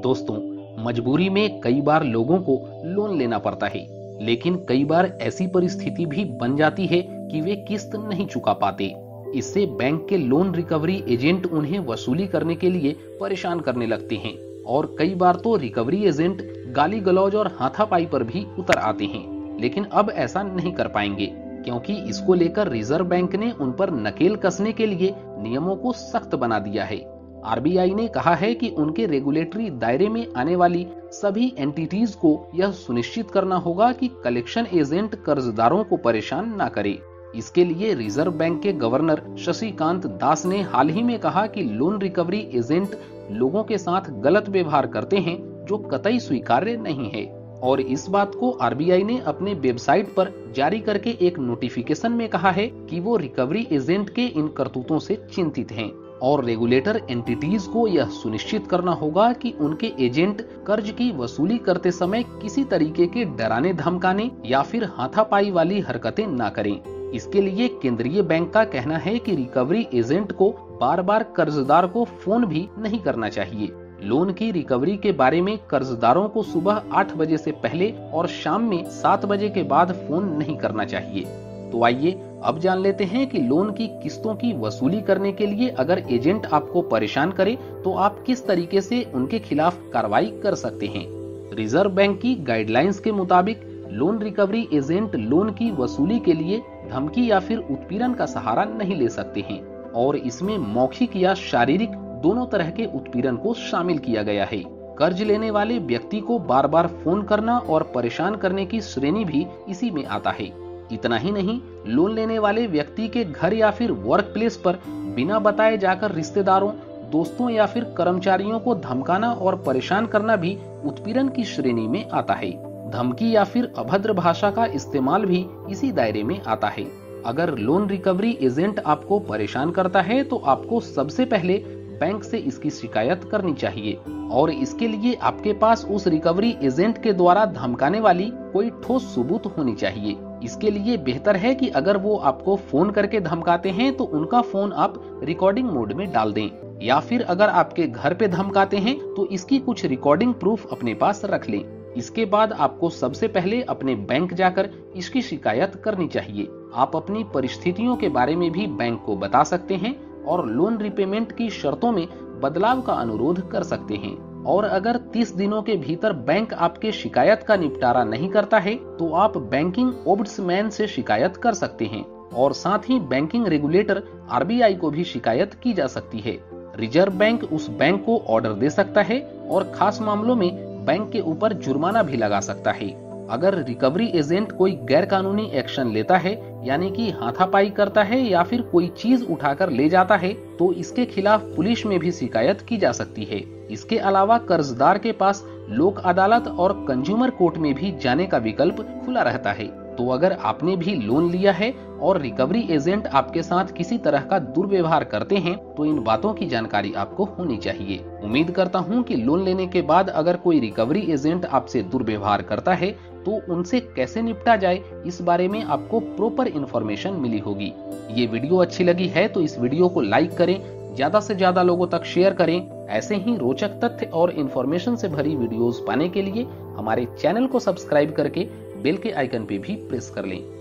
दोस्तों, मजबूरी में कई बार लोगों को लोन लेना पड़ता है, लेकिन कई बार ऐसी परिस्थिति भी बन जाती है कि वे किस्त नहीं चुका पाते। इससे बैंक के लोन रिकवरी एजेंट उन्हें वसूली करने के लिए परेशान करने लगते हैं, और कई बार तो रिकवरी एजेंट गाली गलौज और हाथापाई पर भी उतर आते हैं, लेकिन अब ऐसा नहीं कर पाएँगे, क्योंकि इसको लेकर रिज़र्व बैंक ने उन पर नकेल कसने के लिए नियमों को सख्त बना दिया है। आरबीआई ने कहा है कि उनके रेगुलेटरी दायरे में आने वाली सभी एंटिटीज को यह सुनिश्चित करना होगा कि कलेक्शन एजेंट कर्जदारों को परेशान न करे। इसके लिए रिज़र्व बैंक के गवर्नर शशिकांत दास ने हाल ही में कहा कि लोन रिकवरी एजेंट लोगों के साथ गलत व्यवहार करते हैं, जो कतई स्वीकार्य नहीं है। और इस बात को आरबीआई ने अपने वेबसाइट पर जारी करके एक नोटिफिकेशन में कहा है कि वो रिकवरी एजेंट के इन करतूतों से चिंतित हैं। और रेगुलेटर एंटिटीज को यह सुनिश्चित करना होगा कि उनके एजेंट कर्ज की वसूली करते समय किसी तरीके के डराने, धमकाने या फिर हाथापाई वाली हरकतें न करें। इसके लिए केंद्रीय बैंक का कहना है कि रिकवरी एजेंट को बार बार कर्जदार को फ़ोन भी नहीं करना चाहिए। लोन की रिकवरी के बारे में कर्जदारों को सुबह आठ बजे से पहले और शाम में सात बजे के बाद फ़ोन नहीं करना चाहिए। तो आइए अब जान लेते हैं कि लोन की किस्तों की वसूली करने के लिए अगर एजेंट आपको परेशान करे तो आप किस तरीके से उनके खिलाफ कार्रवाई कर सकते हैं? रिज़र्व बैंक की गाइडलाइंस के मुताबिक लोन रिकवरी एजेंट लोन की वसूली के लिए धमकी या फिर उत्पीड़न का सहारा नहीं ले सकते हैं। और इसमें मौखिक या शारीरिक दोनों तरह के उत्पीड़न को शामिल किया गया है। कर्ज लेने वाले व्यक्ति को बार बार फ़ोन करना और परेशान करने की श्रेणी भी इसी में आता है। इतना ही नहीं, लोन लेने वाले व्यक्ति के घर या फिर वर्क प्लेस पर बिना बताए जाकर रिश्तेदारों, दोस्तों या फिर कर्मचारियों को धमकाना और परेशान करना भी उत्पीड़न की श्रेणी में आता है। धमकी या फिर अभद्र भाषा का इस्तेमाल भी इसी दायरे में आता है। अगर लोन रिकवरी एजेंट आपको परेशान करता है तो आपको सबसे पहले बैंक से इसकी शिकायत करनी चाहिए और इसके लिए आपके पास उस रिकवरी एजेंट के द्वारा धमकाने वाली कोई ठोस सबूत होनी चाहिए। इसके लिए बेहतर है कि अगर वो आपको फ़ोन करके धमकाते हैं तो उनका फ़ोन आप रिकॉर्डिंग मोड में डाल दें। या फिर अगर आपके घर पे धमकाते हैं तो इसकी कुछ रिकॉर्डिंग प्रूफ अपने पास रख लें। इसके बाद आपको सबसे पहले अपने बैंक जाकर इसकी शिकायत करनी चाहिए। आप अपनी परिस्थितियों के बारे में भी बैंक को बता सकते हैं और लोन रिपेमेंट की शर्तों में बदलाव का अनुरोध कर सकते हैं। और अगर 30 दिनों के भीतर बैंक आपके शिकायत का निपटारा नहीं करता है तो आप बैंकिंग ओब्ड्समैन से शिकायत कर सकते हैं। और साथ ही बैंकिंग रेगुलेटर आरबीआई को भी शिकायत की जा सकती है। रिज़र्व बैंक उस बैंक को ऑर्डर दे सकता है और खास मामलों में बैंक के ऊपर जुर्माना भी लगा सकता है। अगर रिकवरी एजेंट कोई गैर कानूनी एक्शन लेता है, यानी कि हाथापाई करता है या फिर कोई चीज़ उठाकर ले जाता है तो इसके खिलाफ पुलिस में भी शिकायत की जा सकती है। इसके अलावा कर्जदार के पास लोक अदालत और कंज्यूमर कोर्ट में भी जाने का विकल्प खुला रहता है। तो अगर आपने भी लोन लिया है और रिकवरी एजेंट आपके साथ किसी तरह का दुर्व्यवहार करते हैं तो इन बातों की जानकारी आपको होनी चाहिए। उम्मीद करता हूँ कि लोन लेने के बाद अगर कोई रिकवरी एजेंट आपसे दुर्व्यवहार करता है तो उनसे कैसे निपटा जाए, इस बारे में आपको प्रॉपर इन्फॉर्मेशन मिली होगी। ये वीडियो अच्छी लगी है तो इस वीडियो को लाइक करें, ज़्यादा से ज़्यादा लोगों तक शेयर करें। ऐसे ही रोचक तथ्य और इन्फॉर्मेशन से भरी वीडियोस पाने के लिए हमारे चैनल को सब्सक्राइब करके बेल के आइकन पे भी प्रेस कर लें।